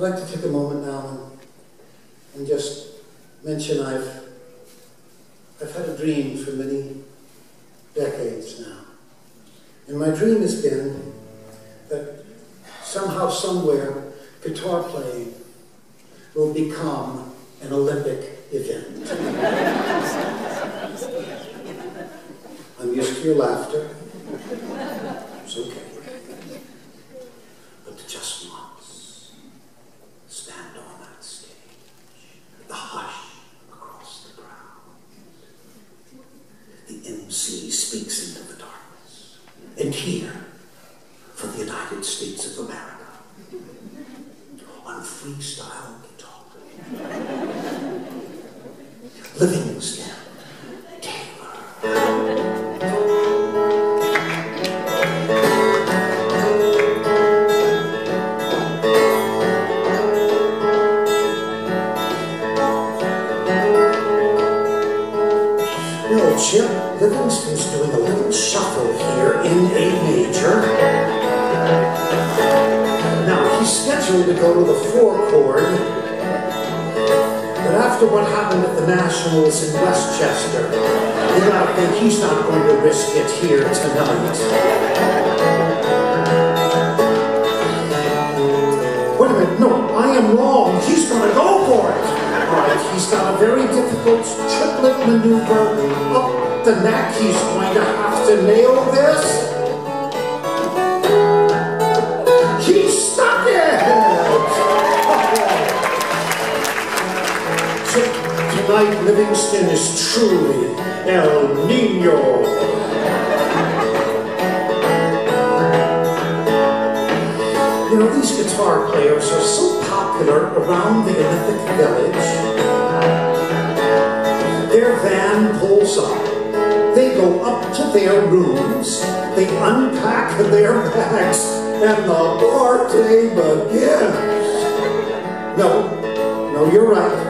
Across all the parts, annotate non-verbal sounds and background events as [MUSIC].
I'd like to take a moment now and, and just mention I've, I've had a dream for many decades now. And my dream has been that somehow, somewhere, guitar playing will become an Olympic event. [LAUGHS] I'm used to your laughter. It's okay. But just once, stand on that stage, the hush across the ground. MC speaks into the darkness. And here, for the United States of America, on freestyle guitar, Livingston Taylor. Chip, Livingston's doing a little shuffle here in A major. Now, he's scheduled to go to the four chord, but after what happened at the Nationals in Westchester, you gotta think he's not going to risk it here tonight. Wait a minute, no, I am wrong. He's gonna go for it. Right, he's got a very difficult triplet maneuver the neck. He's going to have to nail this. He stuck it! So, [LAUGHS] Tonight, Livingston is truly El Nino. You know, these guitar players are so popular around the Olympic Village. Their van pulls up. Go up to their rooms. They unpack their bags, and the party begins. No, no, you're right.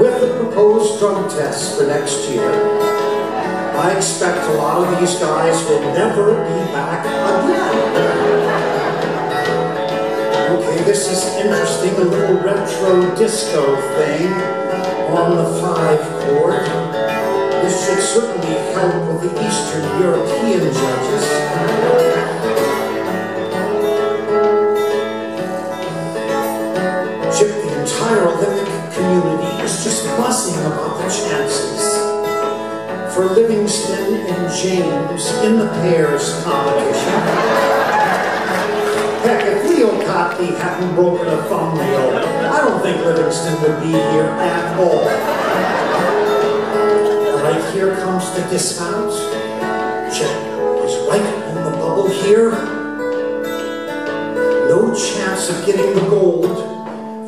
With the proposed drug tests for next year, I expect a lot of these guys will never be back again. Okay, this is interesting, a little retro disco thing on the five chord. This should certainly help the Eastern European judges. Chip, the entire Olympic community is just buzzing about the chances for Livingston and James in the pairs competition. Heck, if Leo Kottke hadn't broken a thumbnail, I don't think Livingston would be here at all. Here comes the dismount. Check is right on the bubble here. No chance of getting the gold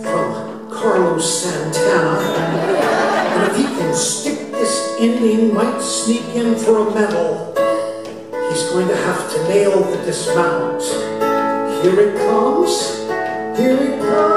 from Carlos Santana. And if he can stick this ending, might sneak in for a medal. He's going to have to nail the dismount. Here it comes. Here it comes.